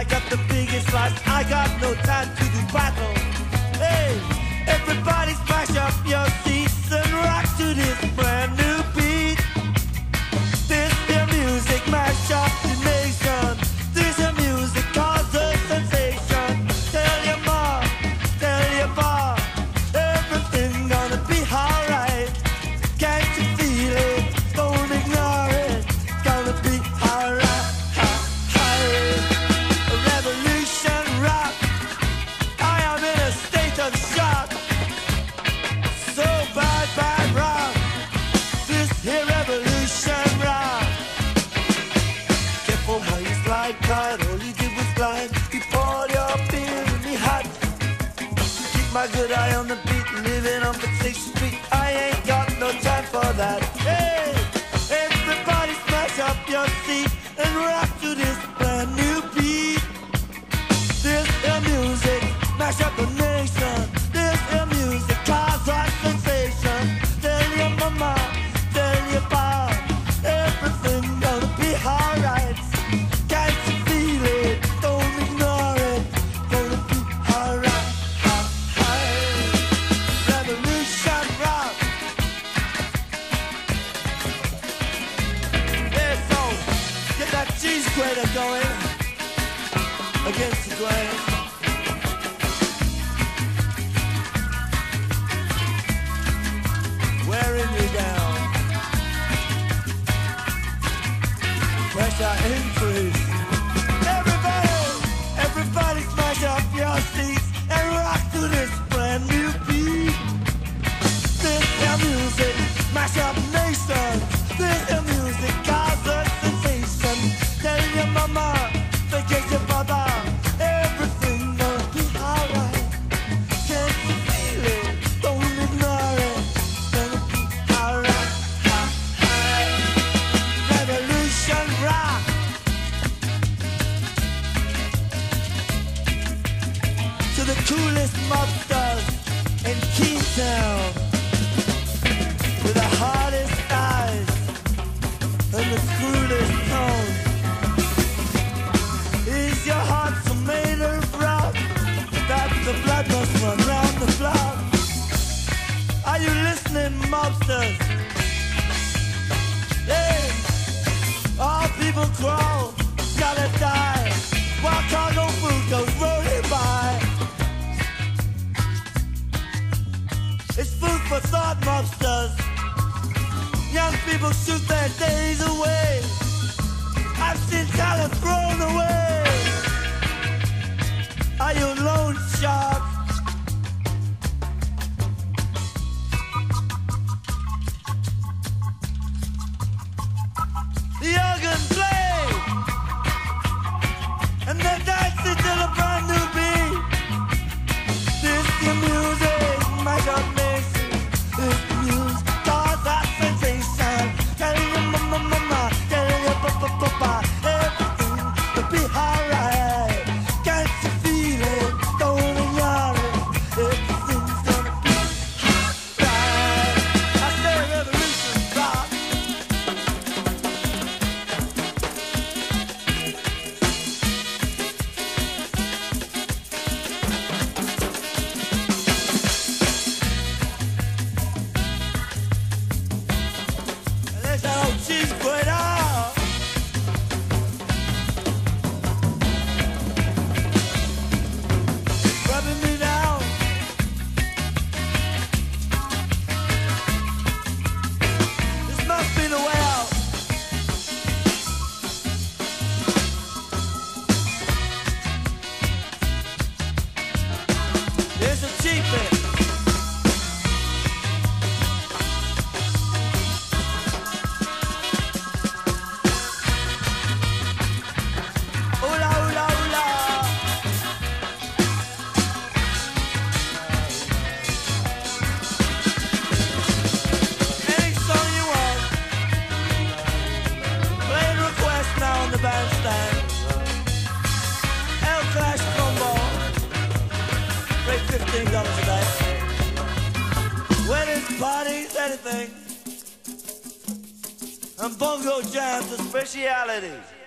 I got the biggest lies. I got no time to do battle. my good eye on the beat, living on Station Street. I ain't got no time for that. Hey, everybody smash up your seat. against the glass. Wearing you down. Pressure increase. coolest mobsters in Keytown with the hardest eyes and the cruelest tone. Is your heart so made of rock that the blood must run round the block? Are you listening, mobsters? Hey, all people crawl, gotta die. thrown away. Are you lonesome? parties, anything. And bongo jams are specialities.